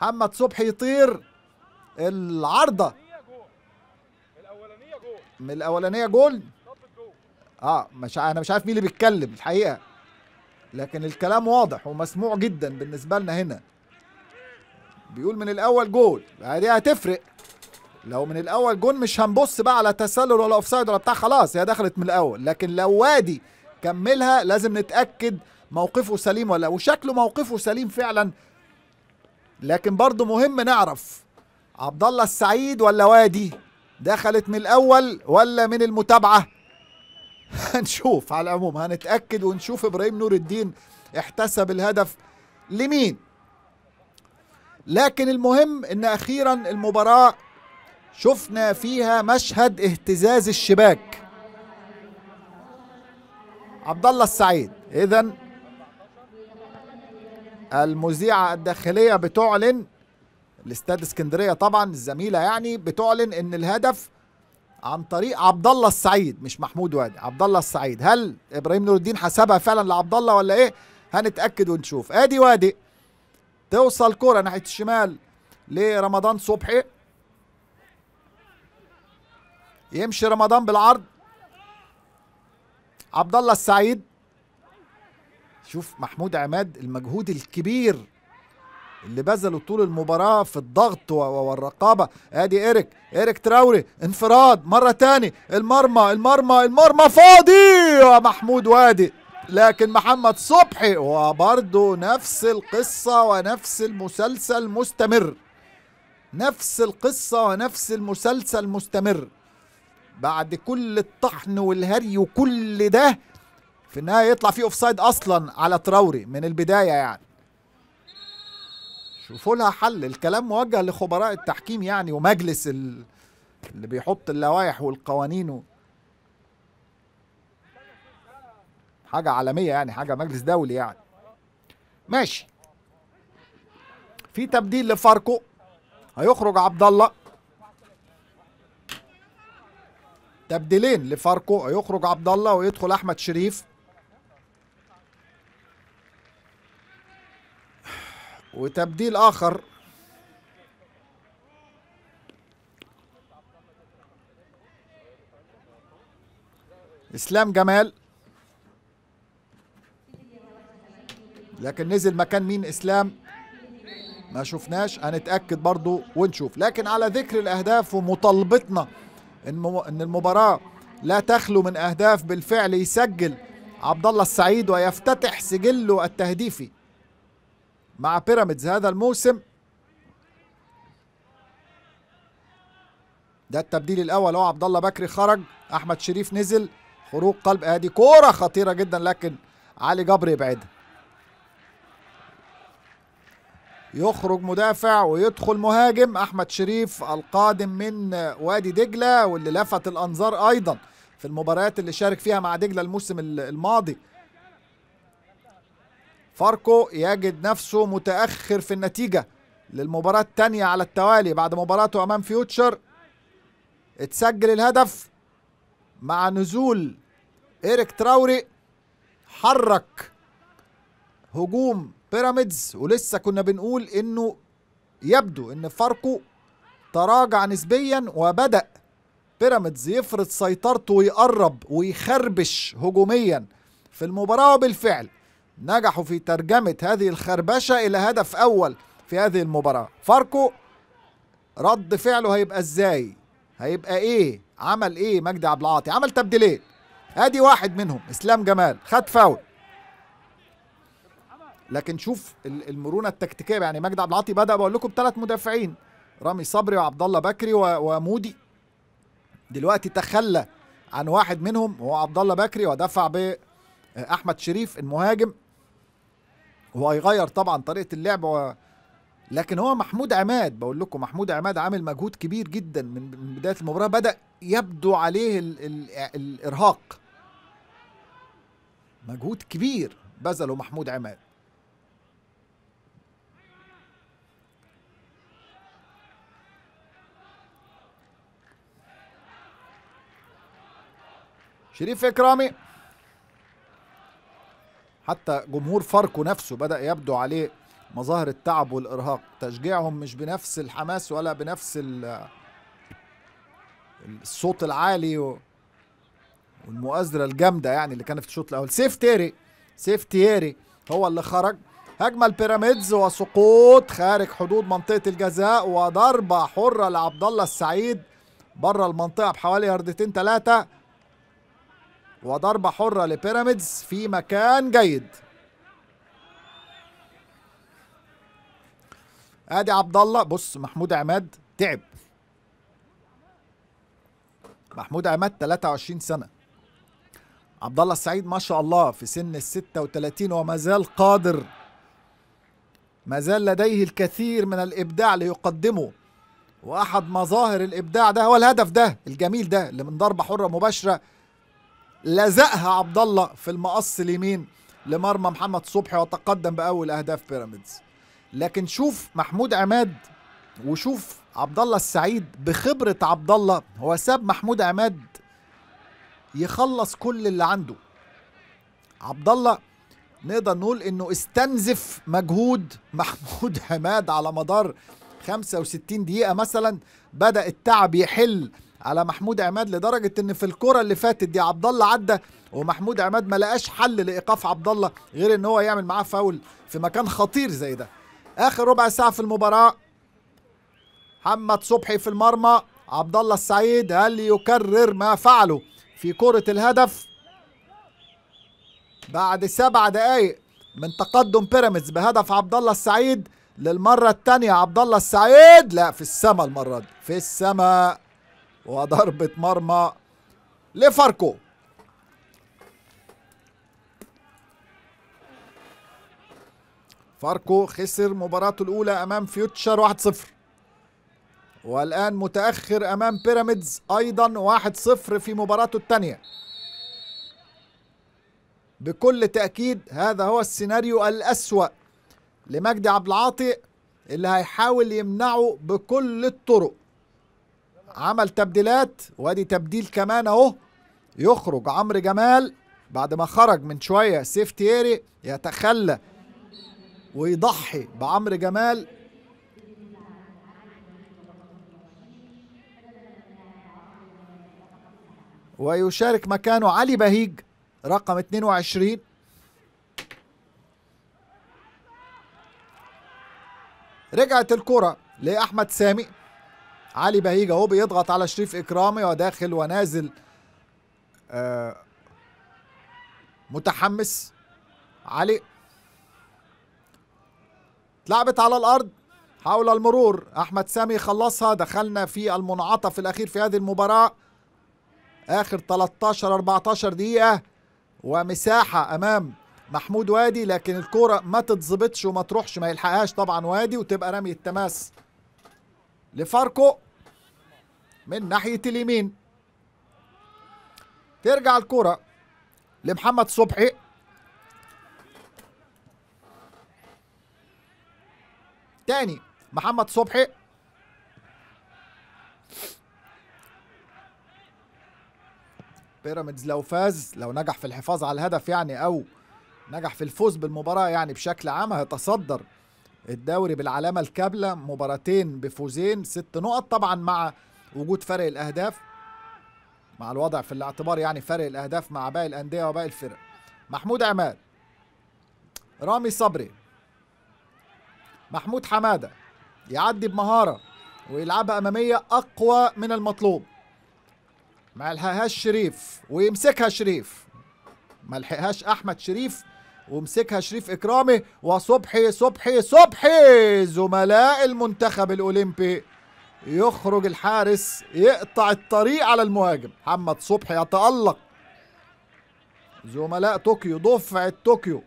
محمد صبحي يطير. العارضة. من الأولانية جول. آه مش أنا مش عارف مين اللي بيتكلم الحقيقة. لكن الكلام واضح ومسموع جدا بالنسبة لنا هنا. بيقول من الأول جول. دي هتفرق. لو من الأول جون مش هنبص بقى على تسلل ولا أوفسايد ولا بتاع خلاص هي دخلت من الأول. لكن لو وادي كملها لازم نتأكد موقفه سليم ولا وشكله موقفه سليم فعلا. لكن برضه مهم نعرف عبد الله السعيد ولا وادي؟ دخلت من الأول ولا من المتابعة؟ <laughs> هنشوف على العموم هنتأكد ونشوف إبراهيم نور الدين احتسب الهدف لمين. لكن المهم إن أخيرا المباراة شفنا فيها مشهد اهتزاز الشباك. عبد الله السعيد اذا المذيعة الداخلية بتعلن الاستاد اسكندرية طبعا الزميلة يعني بتعلن إن الهدف عن طريق عبد الله السعيد مش محمود وادي عبد الله السعيد. هل إبراهيم نور الدين حسبها فعلا لعبد الله ولا إيه؟ هنتأكد ونشوف. آدي وادي توصل كرة ناحية الشمال لرمضان صبحي. يمشي رمضان بالعرض. عبد الله السعيد. شوف محمود عماد المجهود الكبير اللي بذله طول المباراة في الضغط والرقابة. أدي إيريك إيريك تراوري انفراد مرة تاني. المرمى المرمى المرمى فاضي ومحمود وادي. لكن محمد صبحي وبرضه نفس القصة ونفس المسلسل مستمر. نفس القصة ونفس المسلسل مستمر. بعد كل الطحن والهري وكل ده في النهاية يطلع فيه اوفسايد أصلا على تراوري من البداية يعني. شوفوا لها حل. الكلام موجه لخبراء التحكيم يعني ومجلس ال... اللي بيحط اللوائح والقوانين و... حاجة عالمية يعني حاجة مجلس دولي يعني. ماشي. في تبديل لفاركو. هيخرج عبد الله تبديلين لفاركو. هيخرج عبد الله ويدخل أحمد شريف. وتبديل آخر. إسلام جمال. لكن نزل مكان مين؟ إسلام. ما شفناش هنتأكد برضو ونشوف. لكن على ذكر الأهداف ومطالبتنا إن المباراة لا تخلو من أهداف بالفعل يسجل عبد الله السعيد ويفتتح سجله التهديفي. مع بيراميدز هذا الموسم. ده التبديل الأول. هو عبد الله بكري خرج. أحمد شريف نزل. خروج قلب آدي. كورة خطيرة جدا لكن علي جبر يبعدها يخرج مدافع ويدخل مهاجم. أحمد شريف القادم من وادي دجلة واللي لفت الأنظار أيضا في المباريات اللي شارك فيها مع دجلة الموسم الماضي. فاركو يجد نفسه متأخر في النتيجة للمباراة الثانية على التوالي بعد مباراته أمام فيوتشر. اتسجل الهدف مع نزول إيريك تراوري. حرك هجوم بيراميدز ولسه كنا بنقول إنه يبدو إن فاركو تراجع نسبيا وبدأ بيراميدز يفرض سيطرته ويقرب ويخربش هجوميا في المباراة وبالفعل. نجحوا في ترجمة هذه الخربشة إلى هدف أول في هذه المباراة. فاركو رد فعله هيبقى إزاي؟ هيبقى إيه؟ عمل إيه مجدي عبد العاطي؟ عمل تبديلين. أدي واحد منهم إسلام جمال خد فاول. لكن شوف المرونة التكتيكية يعني مجدي عبد العاطي بدأ بقول لكم بثلاث مدافعين رامي صبري وعبد الله بكري ومودي. دلوقتي تخلى عن واحد منهم هو عبد الله بكري ودفع بأحمد شريف المهاجم. وهو هيغير طبعا طريقة اللعب و... لكن هو محمود عماد بقول لكم محمود عماد عامل مجهود كبير جدا من بداية المباراة بدأ يبدو عليه ال ال الإرهاق. مجهود كبير بذله محمود عماد. شريف إكرامي. حتى جمهور فاركو نفسه بدأ يبدو عليه مظاهر التعب والإرهاق. تشجيعهم مش بنفس الحماس ولا بنفس الصوت العالي والمؤازرة الجامدة يعني اللي كانت في الشوط الأول. سيف تيري سيف تيري هو اللي خرج. هجمة البيراميدز وسقوط خارج حدود منطقة الجزاء وضربة حرة لعبد الله السعيد بره المنطقة بحوالي ياردتين ثلاثة وضربة حرة لبيراميدز في مكان جيد. آدي عبد الله بص محمود عماد تعب. محمود عماد 23 سنة. عبد الله السعيد ما شاء الله في سن ال 36 وما زال قادر. ما زال لديه الكثير من الإبداع ليقدمه. وأحد مظاهر الإبداع ده هو الهدف ده الجميل ده اللي من ضربة حرة مباشرة لزقها عبد الله في المقص اليمين لمرمى محمد صبحي وتقدم بأول أهداف بيراميدز. لكن شوف محمود عماد وشوف عبد الله السعيد بخبرة عبد الله هو ساب محمود عماد يخلص كل اللي عنده. عبد الله نقدر نقول إنه استنزف مجهود محمود عماد على مدار 65 دقيقة مثلا. بدأ التعب يحل. على محمود عماد لدرجة إن في الكره اللي فاتت دي عبد الله عدى ومحمود عماد ما لقاش حل لإيقاف عبد الله غير إن هو يعمل معاه فاول في مكان خطير زي ده. آخر ربع ساعة في المباراة محمد صبحي في المرمى عبد الله السعيد هل يكرر ما فعله في كره الهدف؟ بعد سبع دقائق من تقدم بيراميدز بهدف عبد الله السعيد للمرة الثانية عبد الله السعيد لا في السماء المرة دي في السماء. وضربة مرمى لفاركو. فاركو خسر مباراته الأولى أمام فيوتشر 1-0 والآن متأخر أمام بيراميدز أيضا 1-0 في مباراته الثانية. بكل تأكيد هذا هو السيناريو الأسوأ لمجدي عبد العاطي اللي هيحاول يمنعه بكل الطرق. عمل تبديلات وادي تبديل كمان اهو. يخرج عمرو جمال بعد ما خرج من شوية سيف تيري يتخلى ويضحي بعمرو جمال. ويشارك مكانه علي بهيج رقم 22 رجعت الكرة لأحمد سامي. علي بهيج اهو بيضغط على شريف إكرامي وداخل ونازل. آه متحمس. علي. اتلعبت على الأرض حول المرور. أحمد سامي خلصها دخلنا في المنعطف الأخير في هذه المباراة. آخر 13 14 دقيقة ومساحة أمام محمود وادي لكن الكورة ما تتظبطش وما تروحش ما يلحقهاش طبعا وادي وتبقى رمي التماس لفاركو. من ناحية اليمين. ترجع الكوره لمحمد صبحي. تاني محمد صبحي. بيراميدز لو فاز لو نجح في الحفاظ على الهدف يعني أو نجح في الفوز بالمباراة يعني بشكل عام هيتصدر الدوري بالعلامة الكاملة مباراتين بفوزين ست نقط طبعا مع وجود فرق الأهداف مع الوضع في الاعتبار يعني فرق الأهداف مع باقي الأندية وباقي الفرق. محمود عماد رامي صبري محمود حمادة يعدي بمهارة ويلعبها أمامية أقوى من المطلوب. ما لحقهاش شريف ويمسكها شريف. ما لحقهاش أحمد شريف ومسكها شريف إكرامي. وصبحي صبحي صبحي زملاء المنتخب الأولمبي. يخرج الحارس يقطع الطريق على المهاجم. محمد صبحي يتألق. زملاء طوكيو دفعة طوكيو.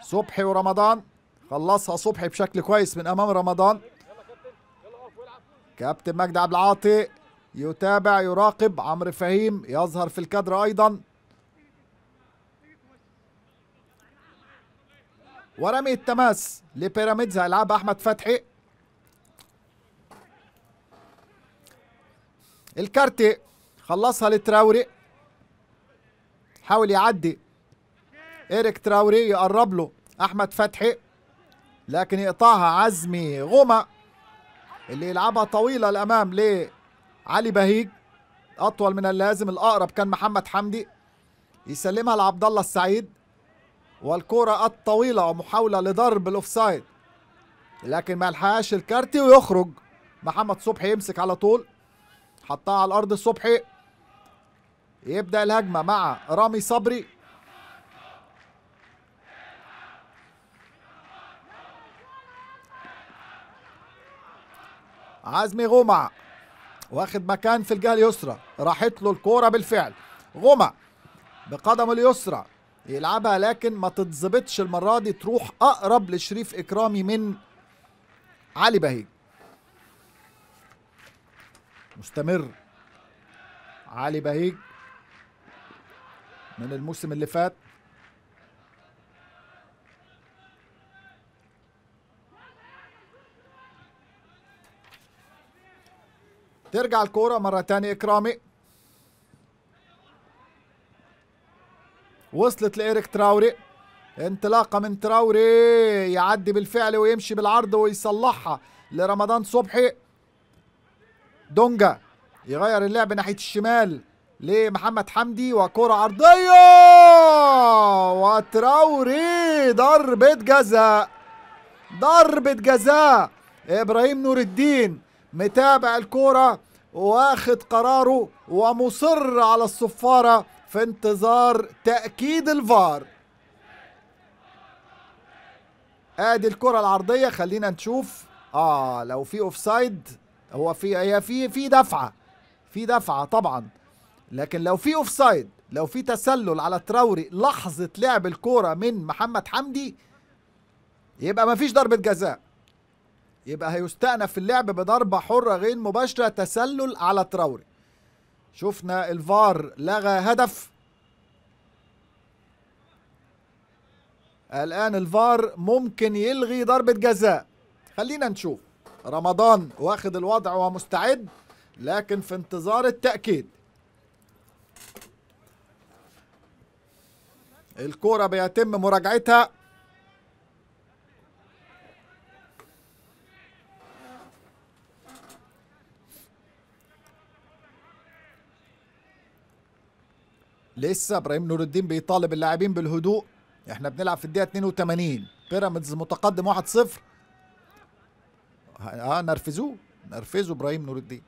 صبحي ورمضان. خلصها صبحي بشكل كويس من أمام رمضان. كابتن مجدي عبد العاطي يتابع يراقب. عمرو فهيم يظهر في الكادر أيضا. ورمي التماس لبيراميدز هيلعبها أحمد فتحي. الكارتي خلصها لتراوري. حاول يعدي. إيريك تراوري يقرب له. أحمد فتحي. لكن يقطعها عزمي غمى اللي يلعبها طويلة الأمام لعلي بهيج. أطول من اللازم. الأقرب كان محمد حمدي. يسلمها لعبد الله السعيد. والكرة الطويلة ومحاولة لضرب الأوفسايد. لكن ما لحقهاش الكارتي ويخرج. محمد صبحي يمسك على طول. حطها على الأرض صبحي يبدأ الهجمة مع رامي صبري. عزمي غمع واخد مكان في الجهة اليسرى. راحت له الكورة بالفعل. غمع بقدمه اليسرى. يلعبها لكن ما تتظبطش المرة دي. تروح أقرب لشريف إكرامي من علي بهيج. مستمر. علي بهيج من الموسم اللي فات. ترجع الكورة مرة تانية إكرامي. وصلت لإيريك تراوري. انطلاقة من تراوري يعدي بالفعل ويمشي بالعرض ويصلحها لرمضان صبحي. دونجا يغير اللعب ناحية الشمال لمحمد حمدي وكرة عرضية وتراوري ضربة جزاء! ضربة جزاء! إبراهيم نور الدين متابع الكورة واخد قراره ومصر على الصفارة في انتظار تأكيد الفار. آدي الكرة العرضية خلينا نشوف. آه لو في offside هو في هي في في دفعة في دفعة طبعا. لكن لو في offside لو في تسلل على تراوري لحظة لعب الكورة من محمد حمدي يبقى مفيش ضربة جزاء. يبقى هيستأنف اللعب بضربة حرة غير مباشرة تسلل على تراوري. شفنا الفار لغى هدف. الآن الفار ممكن يلغي ضربة جزاء. خلينا نشوف. رمضان واخد الوضع ومستعد لكن في انتظار التأكيد. الكرة بيتم مراجعتها. لسه إبراهيم نور الدين بيطالب اللاعبين بالهدوء. إحنا بنلعب في الدقيقة 82 بيراميدز متقدم 1-0 آه نرفزوه. نرفزوا إبراهيم نور الدين.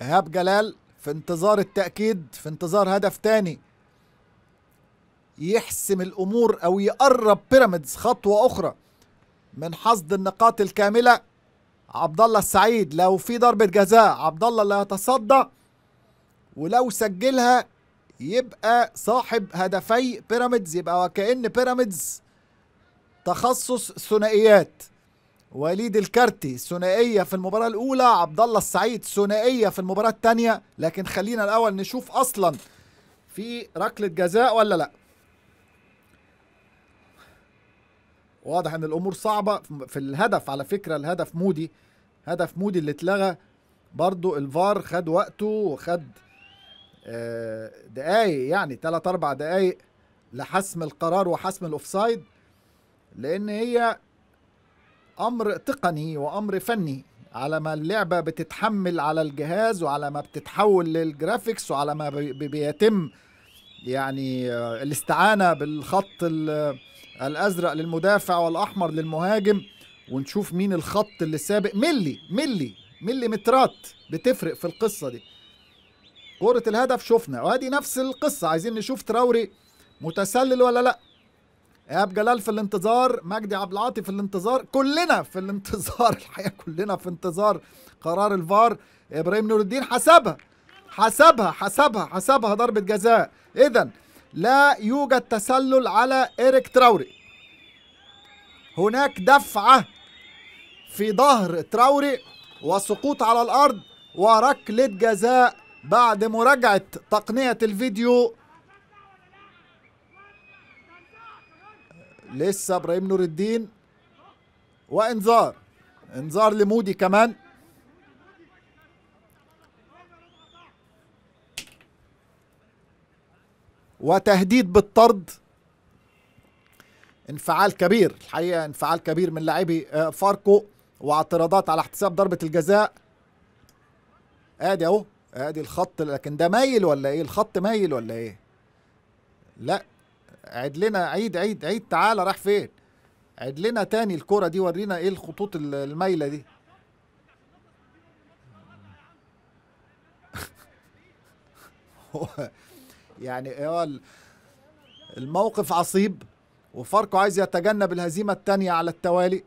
إيهاب جلال في انتظار التأكيد في انتظار هدف تاني يحسم الأمور أو يقرب بيراميدز خطوة أخرى من حصد النقاط الكاملة. عبد الله السعيد لو في ضربة جزاء عبد الله اللي هيتصدى ولو سجلها يبقى صاحب هدفي بيراميدز يبقى وكأن بيراميدز تخصص ثنائيات. وليد الكارتي ثنائية في المباراة الأولى عبد الله السعيد ثنائية في المباراة الثانية. لكن خلينا الأول نشوف أصلا في ركلة جزاء ولا لأ. واضح إن الأمور صعبة في الهدف على فكرة الهدف مودي هدف مودي اللي اتلغى. برضو الفار خد وقته وخد دقايق يعني 3 4 دقايق لحسم القرار وحسم ال offside لأن هي أمر تقني وأمر فني. على ما اللعبة بتتحمل على الجهاز وعلى ما بتتحول لل graphics وعلى ما بي- بيتم يعني آه، الاستعانة بالخط ال- الأزرق للمدافع والأحمر للمهاجم ونشوف مين الخط اللي سابق. ملي ملي مليمترات بتفرق في القصة دي. كرة الهدف شفنا وادي نفس القصة عايزين نشوف تراوري متسلل ولا لا. إيهاب جلال في الانتظار مجدي عبد العاطي في الانتظار كلنا في الانتظار <laughs> الحقيقة كلنا في انتظار قرار الفار. إبراهيم نور الدين حسبها حسبها حسبها حسبها ضربة جزاء. اذا لا يوجد تسلل على إيريك تراوري. هناك دفعة في ظهر تراوري وسقوط على الأرض وركلة جزاء بعد مراجعة تقنية الفيديو. لسه إبراهيم نور الدين. وإنذار. إنذار لمودي كمان. وتهديد بالطرد. انفعال كبير. الحقيقة انفعال كبير من لاعبي آه، فاركو. واعتراضات على احتساب ضربة الجزاء. ادي اهو. ادي الخط لكن ده مايل ولا إيه؟ الخط مايل ولا إيه؟ لا عيد لنا عيد عيد عيد تعالى راح فين؟ عيد لنا تاني الكرة دي ورينا إيه الخطوط ال- المايلة دي. <laughs> يعني هو ال- الموقف عصيب وفاركو عايز يتجنب الهزيمة التانية على التوالي.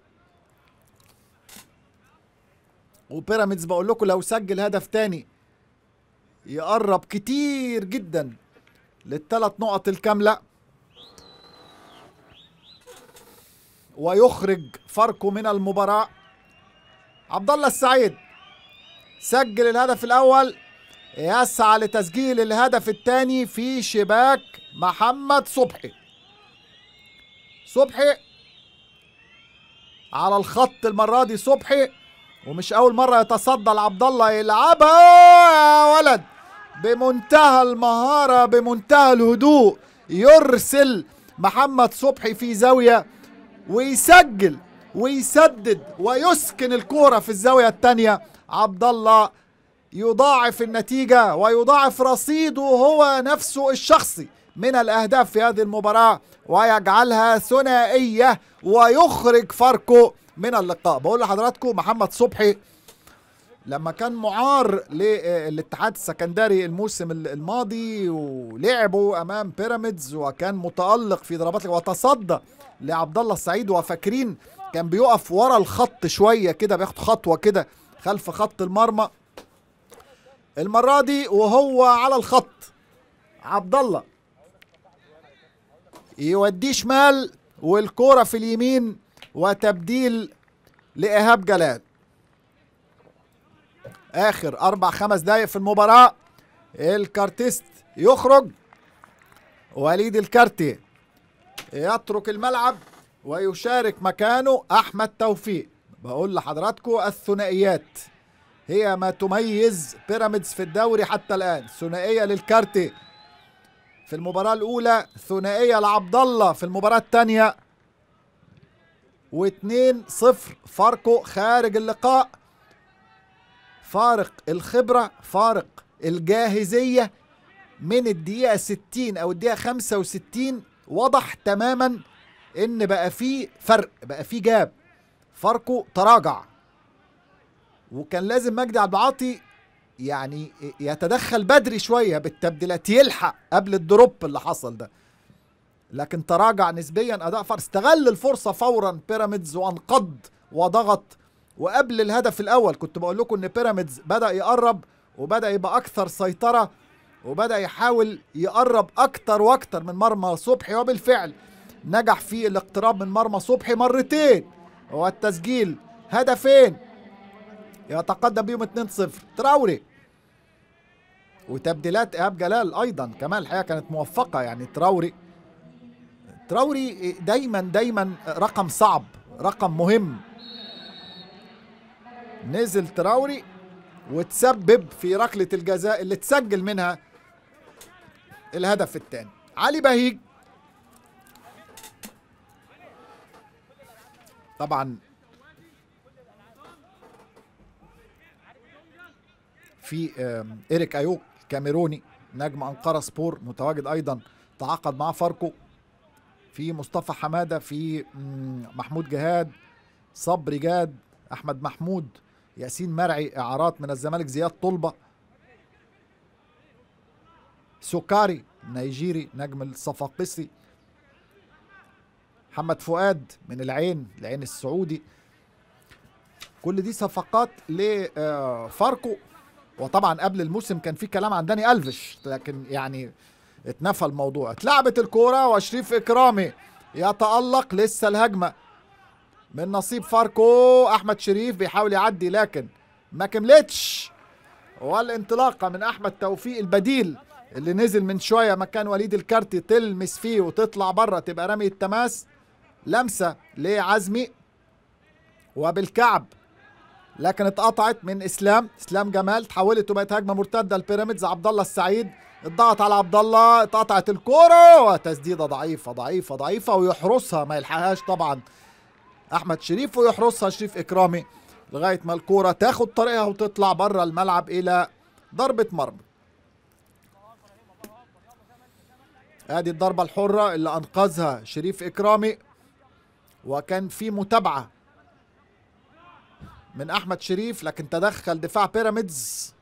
وبيراميدز بقول لكم لو سجل هدف تاني يقرب كتير جدا للثلاث نقط الكاملة. ويخرج فاركو من المباراة. عبد الله السعيد سجل الهدف الأول يسعى لتسجيل الهدف الثاني في شباك محمد صبحي. صبحي على الخط المرة دي صبحي ومش أول مرة يتصدى لعبد الله يلعبها يا ولد! بمنتهى المهارة بمنتهى الهدوء يرسل محمد صبحي في زاوية ويسجل ويسدد ويسكن الكورة في الزاوية الثانية. عبد الله يضاعف النتيجة ويضاعف رصيده هو نفسه الشخصي من الأهداف في هذه المباراة ويجعلها ثنائية ويخرج فاركو من اللقاء. بقول لحضراتكم محمد صبحي لما كان معار للاتحاد السكندري الموسم الماضي ولعبوا أمام بيراميدز وكان متألق في ضربات وتصدى لعبد الله السعيد وفاكرين كان بيقف ورا الخط شوية كده بياخد خطوة كده خلف خط المرمى. المرة دي وهو على الخط. عبد الله يوديه شمال والكورة في اليمين وتبديل لإيهاب جلال. آخر أربع خمس دقايق في المباراة. الكارتيست يخرج. وليد الكارتي يترك الملعب ويشارك مكانه أحمد توفيق. بقول لحضراتكم الثنائيات. هي ما تميز بيراميدز في الدوري حتى الآن. ثنائية للكارتي في المباراة الأولى ثنائية لعبد الله في المباراة الثانية واتنين صفر فاركو خارج اللقاء. فارق الخبرة فارق الجاهزية. من الدقيقة 60 أو الدقيقة 65 وضح تماما إن بقى في فرق بقى في جاب. فاركو تراجع. وكان لازم مجدي عبد العاطي يعني يتدخل بدري شوية بالتبديلات يلحق قبل الدروب اللي حصل ده. لكن تراجع نسبيا اداء فار استغل الفرصة فورا بيراميدز وانقض وضغط وقبل الهدف الأول كنت بقول لكم إن بيراميدز بدأ يقرب وبدأ يبقى أكثر سيطرة وبدأ يحاول يقرب أكتر وأكتر من مرمى صبحي وبالفعل نجح في الاقتراب من مرمى صبحي مرتين. والتسجيل هدفين يتقدم بيهم 2-0 تراوري. وتبديلات إيهاب جلال أيضا كمان الحقيقة كانت موفقة يعني تراوري. تراوري دايما دايما رقم صعب رقم مهم. نزل تراوري وتسبب في ركلة الجزاء اللي تسجل منها الهدف الثاني. علي بهيج. طبعا في إيريك أيوك كاميروني نجم أنقرة سبور متواجد أيضا تعاقد مع فاركو. في مصطفى حمادة في محمود جهاد صبري جاد أحمد محمود ياسين مرعي إعارات من الزمالك زياد طلبة. سوكاري نيجيري نجم الصفاقسي. محمد فؤاد من العين العين السعودي. كل دي صفقات لفاركو. وطبعا قبل الموسم كان في كلام عن داني الفش لكن يعني اتنفى الموضوع. اتلعبت الكورة وشريف إكرامي يتألق لسه الهجمة. من نصيب فاركو أحمد شريف بيحاول يعدي لكن ما كملتش. والانطلاقة من أحمد توفيق البديل اللي نزل من شوية مكان وليد الكارتي تلمس فيه وتطلع بره تبقى رمي التماس. لمسة لعزمي وبالكعب لكن اتقطعت من إسلام. إسلام جمال تحولت وبقت هجمة مرتدة لبيراميدز. عبد الله السعيد الضغط على عبد الله اتقطعت الكورة وتسديدة ضعيفة ضعيفة ضعيفة ويحرسها ما يلحقهاش طبعا. أحمد شريف ويحرسها شريف إكرامي لغاية ما الكورة تاخد طريقها وتطلع بره الملعب إلى ضربة مرمى. ادي الضربة الحرة اللي أنقذها شريف إكرامي وكان في متابعة من أحمد شريف لكن تدخل دفاع بيراميدز.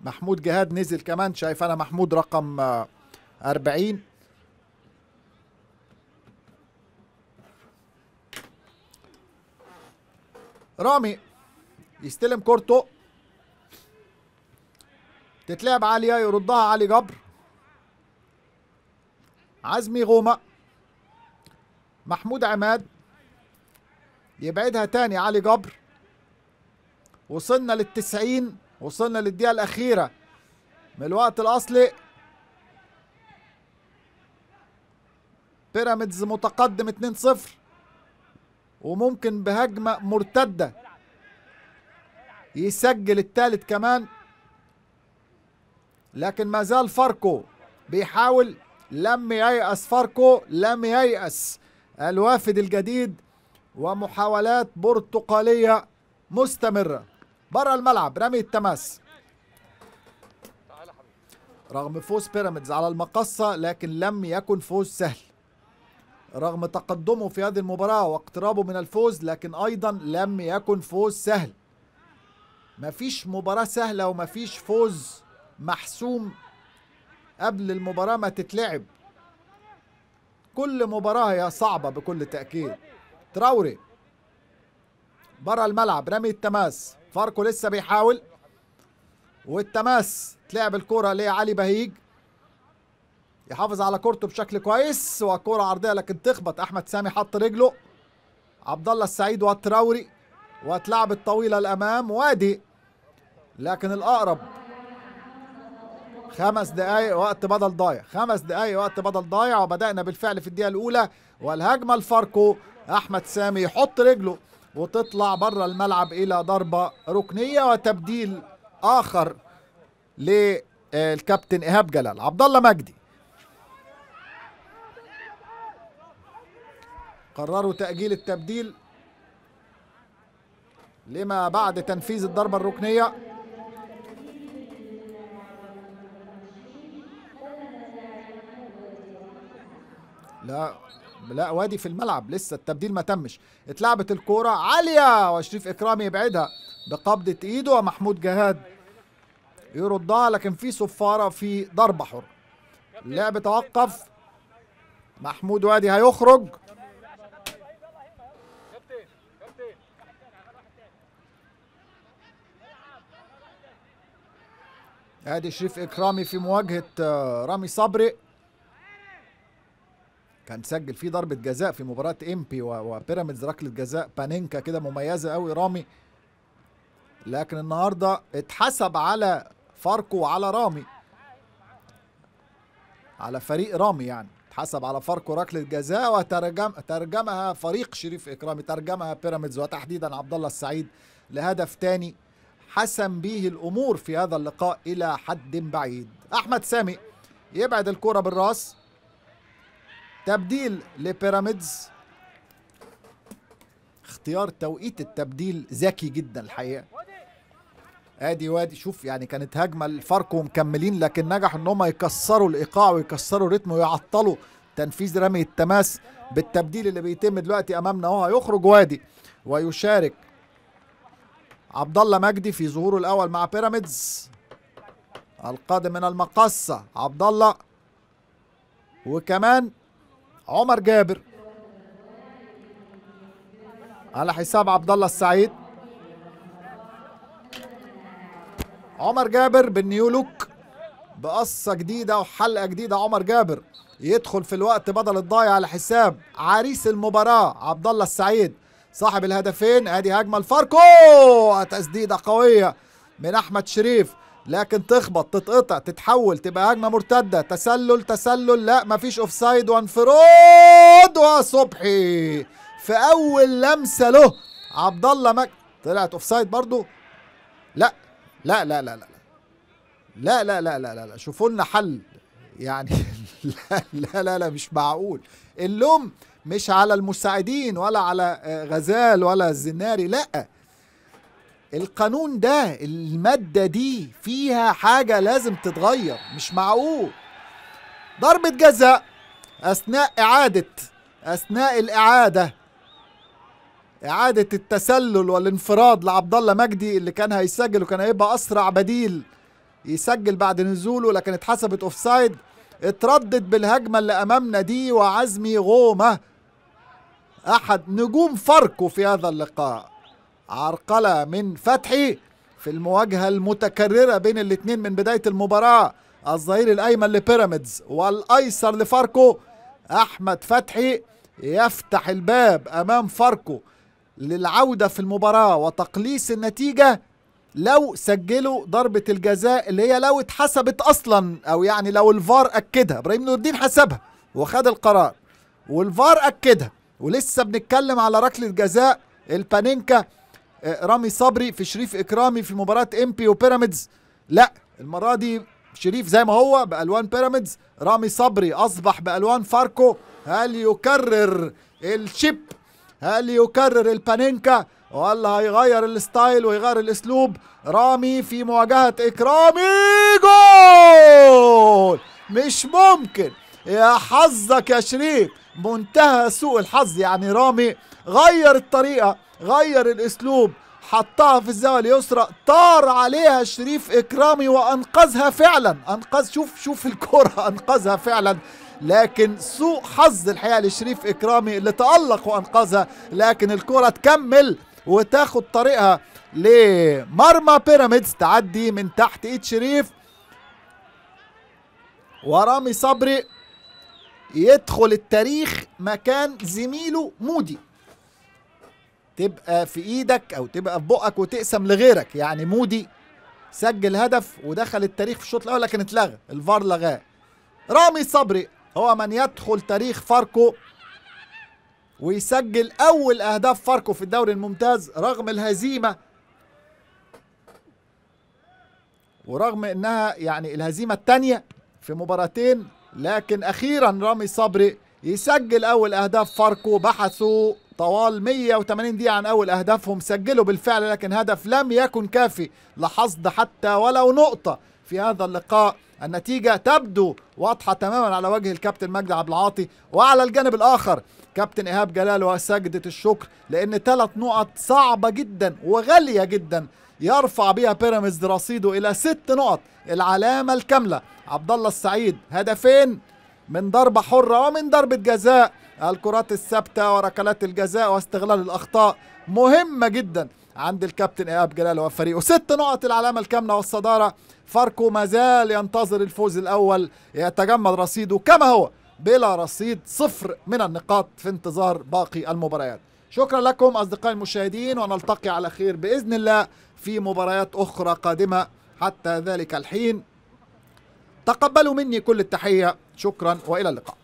محمود جهاد نزل كمان شايف أنا محمود رقم 40 رامي يستلم كورته. تتلعب عالية يردها علي جبر. عزمي غومة. محمود عماد يبعدها تاني علي جبر. وصلنا للتسعين وصلنا للدقيقة الأخيرة من الوقت الأصلي. بيراميدز متقدم 2-0 وممكن بهجمة مرتدة. يسجل الثالث كمان. لكن ما زال فاركو بيحاول. لم ييأس فاركو لم ييأس الوافد الجديد. ومحاولات برتقالية مستمرة. بره الملعب رمي التماس. رغم فوز بيراميدز على المقصة لكن لم يكن فوز سهل. رغم تقدمه في هذه المباراة واقترابه من الفوز لكن أيضا لم يكن فوز سهل. مفيش مباراة سهلة ومفيش فوز محسوم قبل المباراة ما تتلعب. كل مباراة هي صعبة بكل تأكيد. تراوري برا الملعب رمي التماس. فاركو لسه بيحاول والتماس تلعب الكرة لعلي بهيج. يحافظ على كورته بشكل كويس وكرة عرضية لكن تخبط. أحمد سامي حط رجله. عبد الله السعيد والتراوري واتلعبت طويلة الأمام. وادي لكن الأقرب. خمس دقايق وقت بدل ضايع. خمس دقايق وقت بدل ضايع وبدأنا بالفعل في الدقيقة الأولى. والهجمة الفاركو أحمد سامي يحط رجله وتطلع بره الملعب إلى ضربة ركنية وتبديل آخر للكابتن إيهاب جلال. عبد الله مجدي. قرروا تأجيل التبديل لما بعد تنفيذ الضربة الركنية. لا لا وادي في الملعب لسه التبديل ما تمش. اتلعبت الكورة عالية وشريف إكرامي يبعدها بقبضة إيده ومحمود جهاد يردها لكن في صفارة في ضربة حرة. اللعب توقف. محمود وادي هيخرج. ادي شريف إكرامي في مواجهة آه، رامي صبري. كان سجل فيه ضربة جزاء في مباراة إمبي وبيراميدز ركلة جزاء. بانينكا كده مميزة قوي رامي. لكن النهارده اتحسب على فاركو وعلى رامي. على فريق رامي يعني. اتحسب على فاركو ركلة جزاء وترجم ترجمها فريق شريف إكرامي ترجمها بيراميدز وتحديدا عبد الله السعيد لهدف تاني. حسم به الأمور في هذا اللقاء إلى حد بعيد. أحمد سامي يبعد الكرة بالراس. تبديل لبيراميدز. اختيار توقيت التبديل ذكي جدا الحقيقة. آدي وادي شوف يعني كانت هجمة لفاركو مكملين لكن نجحوا إن هم يكسروا الإيقاع ويكسروا الريتم ويعطلوا تنفيذ رمي التماس بالتبديل اللي بيتم دلوقتي أمامنا. اهو هيخرج وادي ويشارك عبد الله مجدي في ظهوره الأول مع بيراميدز. القادم من المقصه عبد الله وكمان عمر جابر. على حساب عبد الله السعيد. عمر جابر بال new look. بقصة جديدة وحلقة جديدة. عمر جابر يدخل في الوقت بدل الضايع على حساب عريس المباراة عبد الله السعيد. صاحب الهدفين ادي هجمة لفاركو تسديدة قوية من احمد شريف لكن تخبط تتقطع تتحول تبقى هجمة مرتدة تسلل تسلل لا مفيش offside وانفراد وصبحي في اول لمسة له عبد الله مك طلعت اوفسايد برضو لا لا لا لا لا لا لا لا لا لا لا شوفوا لنا حل يعني لا لا لا لا مش معقول اللوم مش على المساعدين ولا على آه، غزال ولا الزناري لا. القانون ده المادة دي فيها حاجة لازم تتغير مش معقول. ضربة جزاء أثناء إعادة أثناء الإعادة إعادة التسلل والانفراد لعبد الله مجدي اللي كان هيسجل وكان هيبقى أسرع بديل يسجل بعد نزوله لكن اتحسبت أوفسايد. اتردد بالهجمة اللي أمامنا دي وعزمي غومة. أحد نجوم فاركو في هذا اللقاء. عرقلة من فتحي في المواجهة المتكررة بين الاتنين من بداية المباراة. الظهير الأيمن لبيراميدز والأيسر لفاركو. أحمد فتحي يفتح الباب أمام فاركو للعودة في المباراة وتقليص النتيجة لو سجلوا ضربة الجزاء اللي هي لو اتحسبت أصلا أو يعني لو الفار أكدها. إبراهيم نور الدين حسبها وخد القرار. والفار أكدها. ولسه بنتكلم على ركلة جزاء البانينكا آه، رامي صبري في شريف إكرامي في مباراة إمبي وبيراميدز. لا المرة دي شريف زي ما هو بألوان بيراميدز رامي صبري أصبح بألوان فاركو. هل يكرر ال chip؟ هل يكرر البانينكا؟ ولا هيغير ال style ويغير الأسلوب. رامي في مواجهة إكرامي جول! مش ممكن. يا حظك يا شريف. منتهى سوء الحظ يعني رامي. غير الطريقة غير الأسلوب. حطها في الزاوية اليسرى. طار عليها شريف إكرامي وأنقذها فعلا. انقذ شوف شوف الكرة. <laughs> أنقذها فعلا. لكن سوء حظ الحقيقة لشريف إكرامي اللي تألق وأنقذها. لكن الكرة تكمل. وتاخد طريقها لمرمى بيراميدز تعدي من تحت إيد شريف. ورامي صبري يدخل التاريخ مكان زميله مودي. تبقى في إيدك أو تبقى في بقك وتقسم لغيرك. يعني مودي سجل هدف ودخل التاريخ في الشوط الأول لكن اتلغى. الفار لغاه. رامي صبري هو من يدخل تاريخ فاركو. ويسجل أول أهداف فاركو في الدوري الممتاز رغم الهزيمة. ورغم إنها يعني الهزيمة الثانية في مباراتين لكن أخيرا رامي صبري يسجل أول أهداف فاركو. بحثوا طوال 180 دقيقة عن أول أهدافهم سجلوا بالفعل لكن هدف لم يكن كافي لحصد حتى ولو نقطة. في هذا اللقاء النتيجة تبدو واضحة تماما على وجه الكابتن مجدي عبد العاطي وعلى الجانب الآخر كابتن إيهاب جلال وسجدة الشكر لأن ثلاث نقط صعبة جدا وغالية جدا يرفع بها بيراميدز رصيده إلى ست نقط العلامة الكاملة. عبد الله السعيد هدفين من ضربة حرة ومن ضربة جزاء. الكرات الثابتة وركلات الجزاء واستغلال الأخطاء مهمة جدا عند الكابتن إيهاب جلال وفريقه. ست نقط العلامة الكاملة والصدارة. فاركو ما زال ينتظر الفوز الأول يتجمد رصيده كما هو. بلا رصيد صفر من النقاط في انتظار باقي المباريات. شكرا لكم أصدقائي المشاهدين ونلتقي على خير بإذن الله في مباريات أخرى قادمة. حتى ذلك الحين تقبلوا مني كل التحية. شكرا وإلى اللقاء.